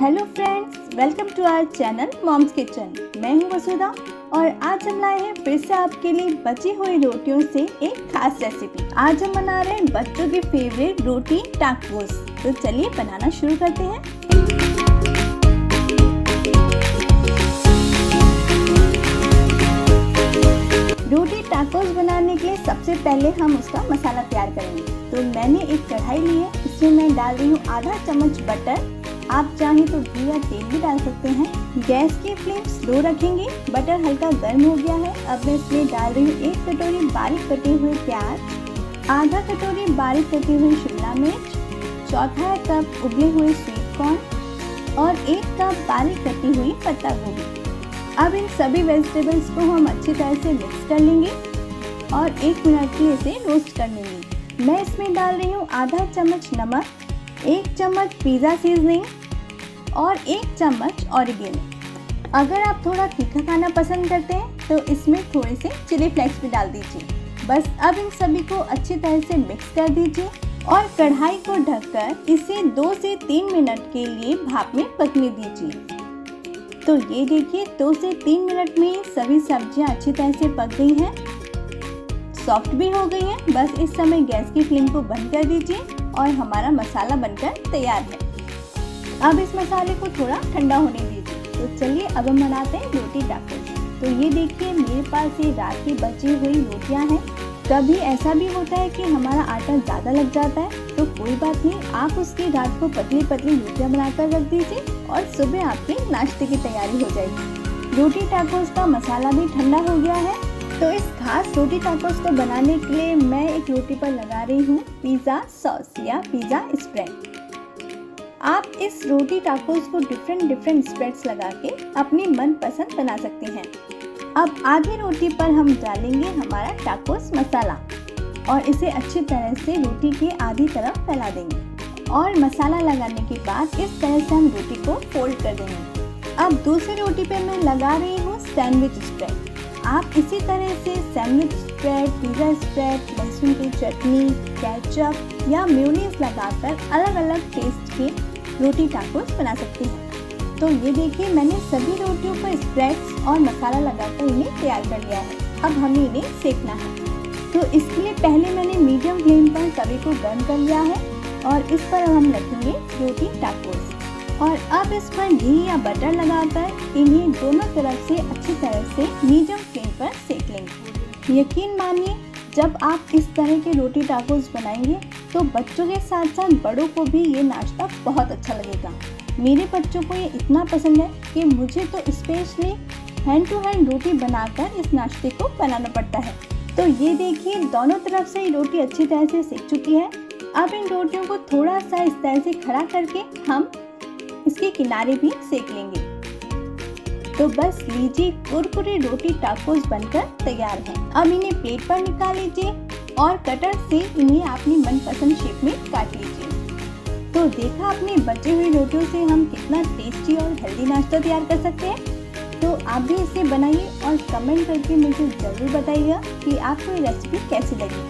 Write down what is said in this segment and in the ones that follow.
Hello friends welcome to our channel Mom's Kitchen मैं हूँ वसुधा और आज हम लाए हैं फिर से आपके लिए बची हुई रोटियों से एक खास रेसिपी आज हम बना रहे हैं बच्चों की फेवरेट रोटी टाकोस तो चलिए बनाना शुरू करते हैं। रोटी टाकोस बनाने के लिए सबसे पहले हम उसका मसाला तैयार करेंगे। तो मैंने एक कढ़ाई ली है, इसमें मैं डाल रही हूँ आधा चम्मच बटर आप चाहें तो घी या तेल भी डाल सकते हैं। गैस की फ्लेम स्लो रखेंगे। बटर हल्का गर्म हो गया है। अब मैं इसमें डाल रही हूँ एक कटोरी बारीक कटे हुए प्याज, आधा कटोरी बारीक कटी हुई शिमला मिर्च, चौथा कप उबले हुए स्वीट कॉर्न और एक कप बारीक कटी हुई पत्ता गोभी। अब इन सभी वेजिटेबल्स को हम अच्छी तरह से मिक्स कर लेंगे और एक मिनट के इसे रोस्ट कर लेंगे। मैं इसमें डाल रही हूँ आधा चम्मच नमक, एक चम्मच पिज़्ज़ा सीजनिंग और एक चम्मच ऑरिगेनो। अगर आप थोड़ा तीखा खाना पसंद करते हैं तो इसमें थोड़े से चिली फ्लेक्स भी डाल दीजिए। बस अब इन सभी को अच्छी तरह से मिक्स कर दीजिए और कढ़ाई को ढककर इसे दो से तीन मिनट के लिए भाप में पकने दीजिए। तो ये देखिए, दो से तीन मिनट में सभी सब्ज़ियाँ अच्छी तरह से पक गई हैं। सॉफ्ट भी हो गई हैं। बस इस समय गैस की फ्लेम को बंद कर दीजिए और हमारा मसाला बनकर तैयार है। अब इस मसाले को थोड़ा ठंडा होने दीजिए। तो चलिए, अब हम बनाते हैं रोटी टाकोस तो ये देखिए, मेरे पास ये रात की बची हुई रोटियाँ हैं। कभी ऐसा भी होता है कि हमारा आटा ज़्यादा लग जाता है तो कोई बात नहीं, आप उसकी रात को पतली पतली रोटियाँ बनाकर रख दीजिए और सुबह आपके नाश्ते की तैयारी हो जाएगी। रोटी टाकोस का मसाला भी ठंडा हो गया है। तो इस खास रोटी टाकोस को बनाने के लिए मैं एक रोटी पर लगा रही हूँ, पिज़्ज़ा सॉस या पिज़्ज़ा स्प्रेड। आप इस रोटी टाकोस को डिफरेंट डिफरेंट स्प्रेड्स लगा के अपनी मन पसंद बना सकते हैं। अब आधी रोटी पर हम डालेंगे हमारा टाकोस मसाला और इसे अच्छी तरह से रोटी के आधी तरफ़ फैला देंगे और मसाला लगाने के बाद इस तरह से हम रोटी को फोल्ड कर देंगे। अब दूसरी रोटी पे मैं लगा रही हूँ सैंडविच स्प्रेड आप इसी तरह से सैंडविच स्प्रेड पिज़्ज़ा स्प्रेड लहसुन की चटनी केचप या म्यूनीस लगाकर अलग अलग टेस्ट के रोटी टाकोस बना सकते हैं। तो ये देखिए, मैंने सभी रोटियों पर स्प्रेड्स और मसाला लगाकर इन्हें तैयार कर लिया है। अब हमें इन्हें सेकना है। तो इसके लिए पहले मैंने मीडियम फ्लेम पर तवे को गर्म कर लिया है और इस पर हम रखेंगे रोटी टाकोस और अब इस पर घी या बटर लगाकर इन्हें दोनों तरफ़ से अच्छी तरह से मीडियम फ्लेम पर सेक लेंगे। यकीन मानिए, जब आप इस तरह के रोटी टाकोस बनाएँगे तो बच्चों के साथ साथ बड़ों को भी ये नाश्ता बहुत अच्छा लगेगा। मेरे बच्चों को ये इतना पसंद है कि मुझे तो स्पेशली हैंड टू हैंड रोटी बनाकर इस नाश्ते को बनाना पड़ता है। तो ये देखिए, दोनों तरफ़ से ही रोटी अच्छी तरह से सेक चुकी है। अब इन रोटियों को थोड़ा सा इस तरह से खड़ा करके हम इसके किनारे भी सेक लेंगे। तो बस लीजिए, कुरकुरी रोटी टाकोस बनकर तैयार है। अब इन्हें प्लेट पर निकाल लीजिए। और कटर से इन्हें अपनी मनपसंद शेप में काट लीजिए। तो देखा अपनी बची हुई रोटियों से हम कितना टेस्टी और हेल्दी नाश्ता तैयार कर सकते हैं? तो आप भी इसे बनाइए और कमेंट करके मुझे ज़रूर बताइएगा कि आपको ये रेसिपी कैसी लगी।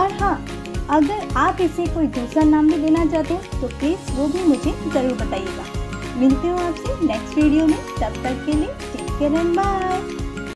और हाँ अगर आप इसे कोई दूसरा नाम भी देना चाहते हैं तो प्लीज़ वो भी मुझे ज़रूर बताइएगा। मिलते हो आपसे नेक्स्ट वीडियो में। तब तक के लिए टेक केयर एंड बाय